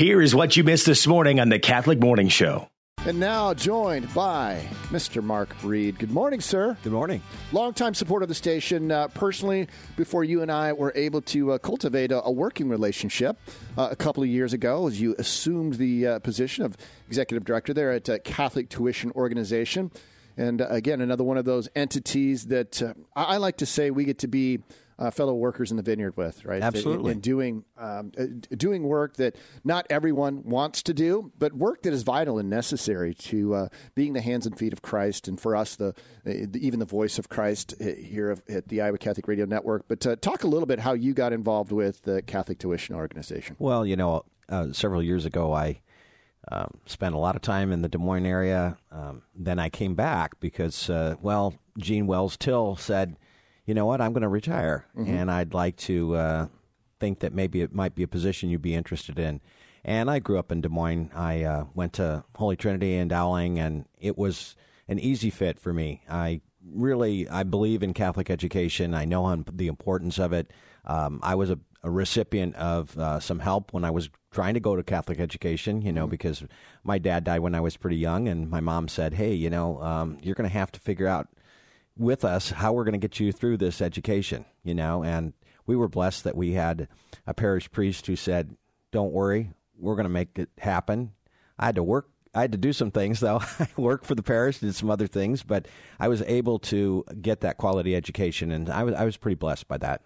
Here is what you missed this morning on the Catholic Morning Show. And now joined by Mr. Mark Reed. Good morning, sir. Good morning. Longtime supporter of the station. Uh, personally, before you and I were able to uh, cultivate a, a, working relationship uh, a couple of years ago, as you assumed the uh, position of executive director there at uh, Catholic Tuition Organization. And uh, again, another one of those entities that I like to say we get to be uh, fellow workers in the vineyard with, right? Absolutely. And, doing um, uh, doing work that not everyone wants to do, but work that is vital and necessary to uh, being the hands and feet of Christ, and for us, the, the even the voice of Christ here at the Iowa Catholic Radio Network. But uh, talk a little bit how you got involved with the Catholic Tuition Organization. Well, you know, uh, several years ago, I. Um, spent a lot of time in the Des Moines area. Um, then I came back because, uh, well, Jean Wells Till said, you know what, I'm going to retire, mm-hmm. and I'd like to uh, think that maybe it might be a position you'd be interested in. And I grew up in Des Moines. I uh, went to Holy Trinity in Dowling, and it was an easy fit for me. I really I believe in Catholic education. I know on the importance of it. Um, I was a, a, recipient of uh, some help when I was trying to go to Catholic education, you know, mm-hmm. because my dad died when I was pretty young, and my mom said, "Hey, you know, um, you're going to have to figure out with us how we're going to get you through this education, you know. And we were blessed that we had a parish priest who said, "Don't worry, we're going to make it happen." I had to work. I had to do some things though. I worked for the parish, did some other things, but I was able to get that quality education, and I was I was pretty blessed by that.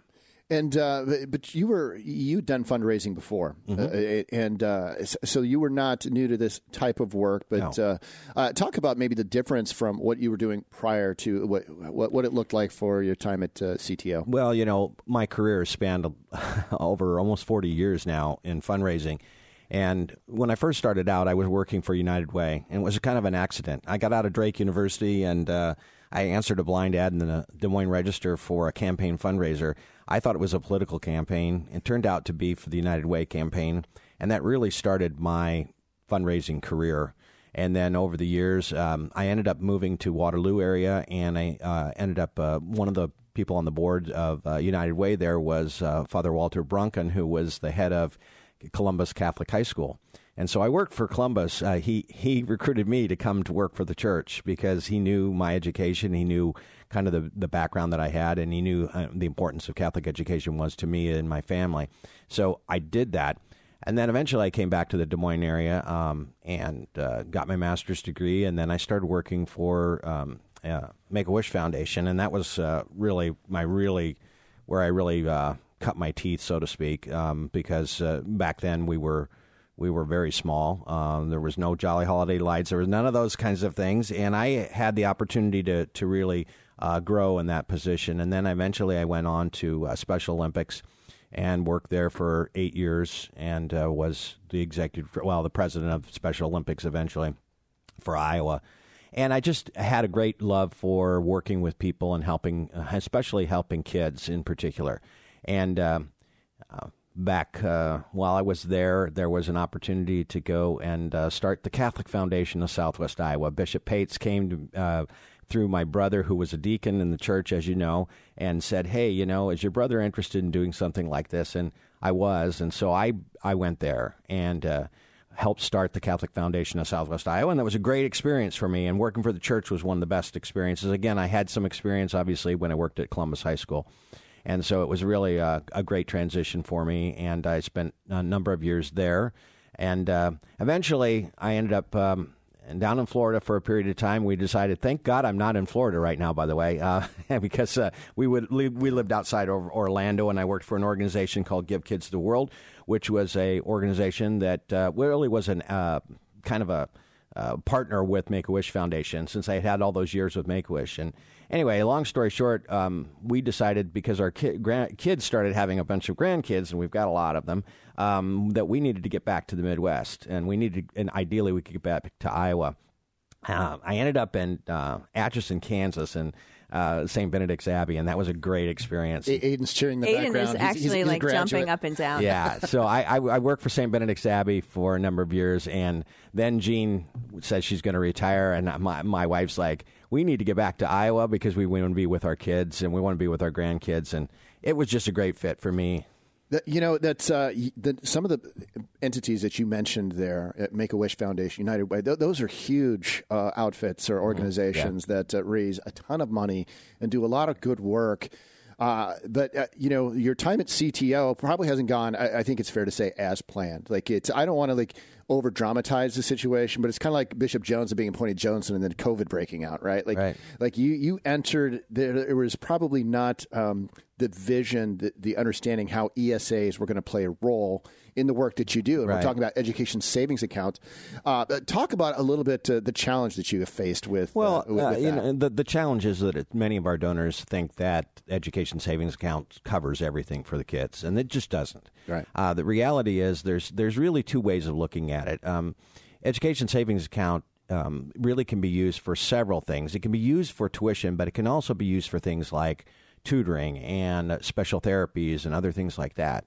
And uh, but you were you'd done fundraising before, mm-hmm. uh, and uh, so you were not new to this type of work. But no. Uh, uh, talk about maybe the difference from what you were doing prior to what what, what it looked like for your time at uh, CTO. Well, you know, my career has spanned over almost forty years now in fundraising. And when I first started out, I was working for United Way, and it was kind of an accident. I got out of Drake University, and I answered a blind ad in the Des Moines Register for a campaign fundraiser. I thought it was a political campaign. It turned out to be for the United Way campaign, and that really started my fundraising career. And then over the years, um, I ended up moving to Waterloo area, and I uh, ended up uh, one of the people on the board of uh, United Way. There was uh, Father Walter Brunken, who was the head of Columbus Catholic High School. And so I worked for Columbus. Uh, he he recruited me to come to work for the church because he knew my education. He knew kind of the, the background that I had, and he knew uh, the importance of Catholic education was to me and my family. So I did that. And then eventually I came back to the Des Moines area um, and uh, got my master's degree. And then I started working for um, uh, Make a Wish Foundation. And that was uh, really my really, where I really uh, cut my teeth, so to speak, um, because uh, back then we were we were very small. Um, there was no Jolly Holiday lights. There was none of those kinds of things, and I had the opportunity to to really uh, grow in that position. And then eventually I went on to uh, Special Olympics and worked there for eight years and uh, was the executive, well, the president of Special Olympics eventually for Iowa. And I just had a great love for working with people and helping, uh, especially helping kids in particular. And um, uh, back uh, while I was there, there was an opportunity to go and uh, start the Catholic Foundation of Southwest Iowa. Bishop Pates came to, uh, through my brother, who was a deacon in the church, as you know, and said, "Hey, you know, is your brother interested in doing something like this?" And I was, and so I I went there and uh, helped start the Catholic Foundation of Southwest Iowa, and that was a great experience for me. And working for the church was one of the best experiences. Again, I had some experience, obviously, when I worked at Columbus High School. And so it was really a, a great transition for me, and I spent a number of years there. And uh, eventually, I ended up um, down in Florida for a period of time. We decided, thank God I'm not in Florida right now, by the way, uh, because uh, we would we lived outside of Orlando, and I worked for an organization called Give Kids the World, which was a organization that uh, really was an uh, kind of a uh, partner with Make a Wish Foundation since I had had all those years with Make a Wish. And anyway, long story short, um, we decided because our ki- grand- kids started having a bunch of grandkids, and we've got a lot of them, um, that we needed to get back to the Midwest, and we needed, and ideally, we could get back to Iowa. Uh, I ended up in uh, Atchison, Kansas, and uh, St. Benedict's Abbey, and that was a great experience. Ayden's cheering the Aiden background. is actually he's, he's, like jumping up and down. Yeah, so I, I, I worked for St. Benedict's Abbey for a number of years, and then Jean says she's going to retire, and my my wife's like, we need to get back to Iowa because we want to be with our kids and we want to be with our grandkids, and it was just a great fit for me. You know that's uh, the, some of the entities that you mentioned there at Make a Wish Foundation, United Way. Th- those are huge uh, outfits or organizations mm-hmm. yeah. that uh, raise a ton of money and do a lot of good work. Uh, but uh, you know, your time at CTO probably hasn't gone. I, I, think it's fair to say as planned. Like it's. I don't want to like over dramatize the situation, but it's kind of like Bishop Joensen being appointed Johnson and then COVID breaking out, right? Like, right. like you you entered. There, there was probably not um, the vision, the, the understanding how ESAs were going to play a role in the work that you do. And right. we're talking about education savings account. Uh, talk about a little bit uh, the challenge that you have faced with. Uh, well, uh, with, you know, the the challenge is that it, many of our donors think that education savings account covers everything for the kids, and it just doesn't. Right. Uh, the reality is there's there's really two ways of looking at it. Um, education savings account um, really can be used for several things. It can be used for tuition, but it can also be used for things like tutoring and special therapies and other things like that.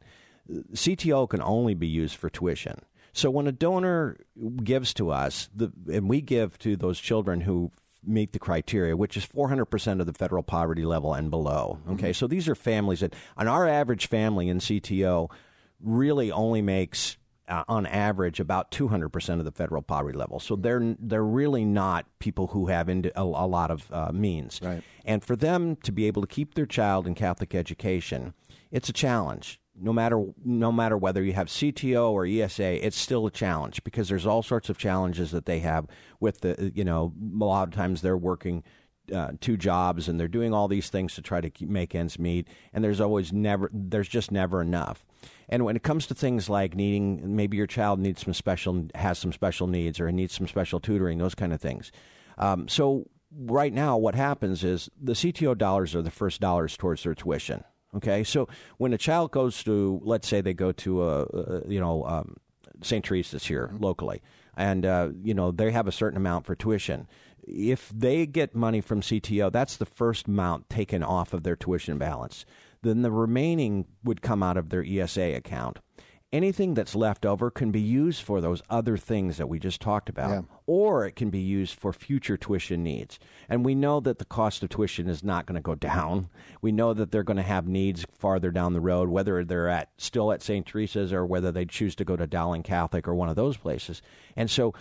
CTO can only be used for tuition. So when a donor gives to us, the, and we give to those children who meet the criteria, which is 400% of the federal poverty level and below. Okay, mm-hmm. so these are families that, on our average family in CTO, really only makes uh, on average about 200% of the federal poverty level. So they're they're really not people who have a, a, lot of uh, means. Right. And for them to be able to keep their child in Catholic education, it's a challenge no matter no matter whether you have CTO or ESA, it's still a challenge because there's all sorts of challenges that they have with the you know a lot of times they're working uh, two jobs and they're doing all these things to try to keep, make ends meet and there's always never there's just never enough. And when it comes to things like needing maybe your child needs some special has some special needs or needs some special tutoring, those kind of things. Um, so right now, what happens is the CTO dollars are the first dollars towards their tuition. Okay, so when a child goes to, let's say they go to a, a you know um, St. Theresa's here mm-hmm. locally, and uh, you know they have a certain amount for tuition. If they get money from CTO, that's the first amount taken off of their tuition balance. Then the remaining would come out of their ESA account anything that's left over can be used for those other things that we just talked about, yeah. or it can be used for future tuition needs. And we know that the cost of tuition is not going to go down. We know that they're going to have needs farther down the road, whether they're at still at St. Theresa's or whether they choose to go to Dowling Catholic or one of those places. And so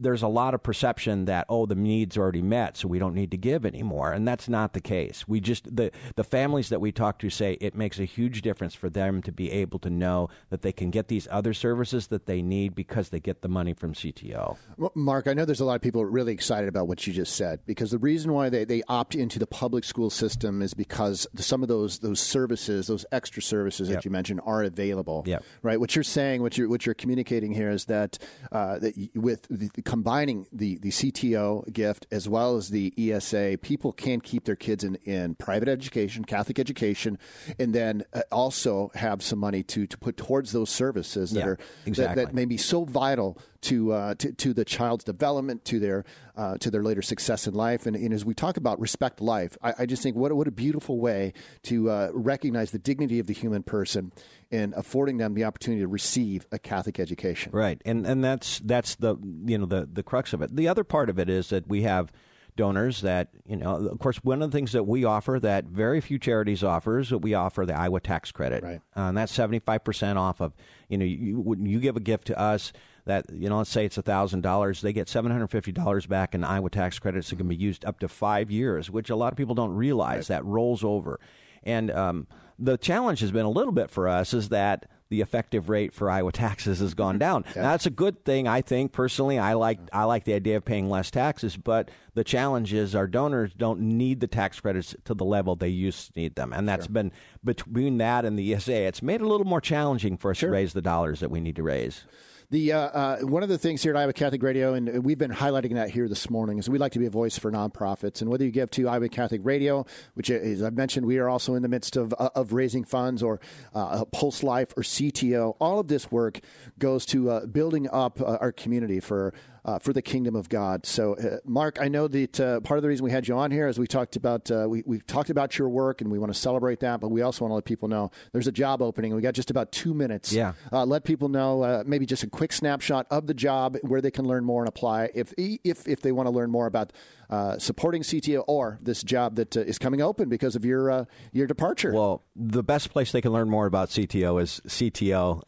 there's a lot of perception that oh the needs are already met so we don't need to give anymore and that's not the case we just the the families that we talk to say it makes a huge difference for them to be able to know that they can get these other services that they need because they get the money from CTO Mark I know there's a lot of people really excited about what you just said because the reason why they, they opt into the public school system is because some of those those services those extra services yep. that you mentioned are available yep. right what you're saying what you're what you're communicating here is that uh, that with the combining the, the CTO gift as well as the ESA, people can keep their kids in, in private education, Catholic education, and then uh, also have some money to, to put towards those services that yeah, are exactly. that, that may be so vital to, uh, to, to the child's development, to their uh, to their later success in life. And, and, as we talk about respect life, I, I just think what what a beautiful way to uh, recognize the dignity of the human person and affording them the opportunity to receive a Catholic education. Right, and and that's that's the you know the the crux of it. The other part of it is that we have donors that you know of course one of the things that we offer that very few charities offers that we offer the Iowa tax credit right. uh, and that's 75% off of you know you, when you give a gift to us that you know let's say it's a $1000 they get $750 back in iowa tax credits that can be used up to five years which a lot of people don't realize right. that rolls over and um, the challenge has been a little bit for us is that the effective rate for Iowa taxes has gone down. Yeah. Now, that's a good thing, I think. Personally, I like I like the idea of paying less taxes, but the challenge is our donors don't need the tax credits to the level they used to need them, and that's sure. been between that and the ESA. It's made it a little more challenging for us sure. to raise the dollars that we need to raise. The uh, uh, one of the things here at Iowa Catholic Radio, and we've been highlighting that here this morning, is we like to be a voice for nonprofits. And whether you give to Iowa Catholic Radio, which, as I've mentioned, we are also in the midst of uh, of raising funds, or uh, Pulse Life or CTO, all of this work goes to uh, building up uh, our community for uh, for the kingdom of God. So, uh, Mark, I know that uh, part of the reason we had you on here is we talked about uh, we we talked about your work and we want to celebrate that, but we also want to let people know there's a job opening. We got just about two minutes. Yeah. Uh, let people know uh, maybe just a quick snapshot of the job, where they can learn more and apply if if if they want to learn more about uh, supporting CTO or this job that uh, is coming open because of your uh, your departure. Well, the best place they can learn more about CTO is ctoiowa.org.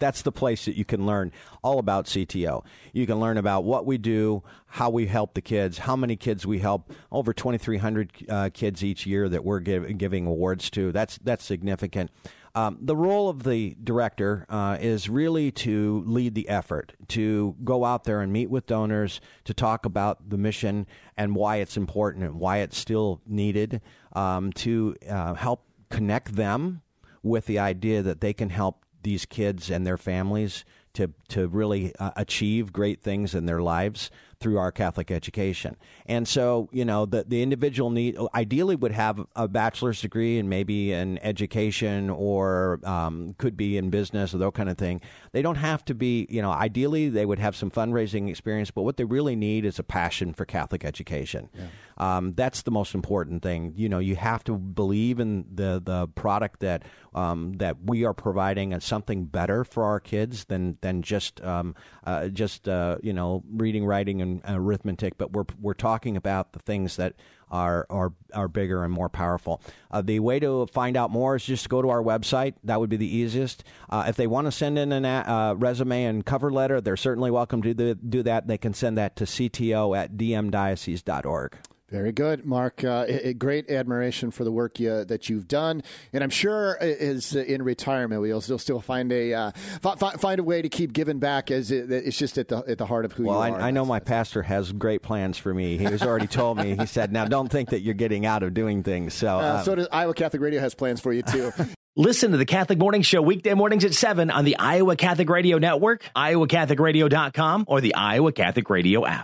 That's the place that you can learn all about CTO. You can learn about what we do, how we help the kids, how many kids we help. Over 2,300 uh, kids each year that we're give, giving awards to. That's that's significant. Um, the role of the director uh, is really to lead the effort, to go out there and meet with donors, to talk about the mission and why it's important and why it's still needed, um, to uh, help connect them with the idea that they can help these kids and their families to to really uh, achieve great things in their lives through our Catholic education. And so, you know, the the individual need ideally would have a bachelor's degree and maybe an education or um, could be in business or that kind of thing. They don't have to be, you know, ideally they would have some fundraising experience, but what they really need is a passion for Catholic education. Yeah. Um, that's the most important thing. You know, you have to believe in the the product that um, that we are providing as something better for our kids than than just um, uh, just uh, you know reading, writing, and arithmetic. But we're we're talking about the things that are are are bigger and more powerful. Uh, the way to find out more is just go to our website. That would be the easiest. Uh, if they want to send in a uh, resume and cover letter, they're certainly welcome to do, do that. They can send that to cto at dmdiocese.org. Very good, Mark. Uh, a, great admiration for the work you, that you've done, and I'm sure is in retirement you'll still still find a uh, f- find a way to keep giving back. As it, it's just at the at the heart of who well, you are. I, I know my pastor has great plans for me. He has already told me. He said, "Now don't think that you're getting out of doing things." So, uh, um, so does Iowa Catholic Radio has plans for you too. Listen to the Catholic Morning Show weekday mornings at 7 on the Iowa Catholic Radio Network, iowacatholicradio.com, or the Iowa Catholic Radio app.